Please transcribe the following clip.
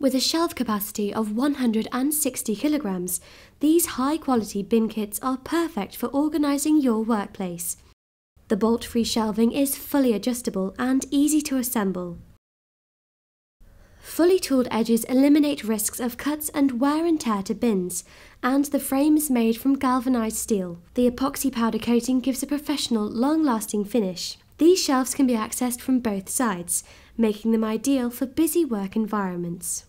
With a shelf capacity of 160 kilograms, these high quality bin kits are perfect for organising your workplace. The bolt free shelving is fully adjustable and easy to assemble. Fully tooled edges eliminate risks of cuts and wear and tear to bins, and the frame is made from galvanised steel. The epoxy powder coating gives a professional, long lasting finish. These shelves can be accessed from both sides, making them ideal for busy work environments.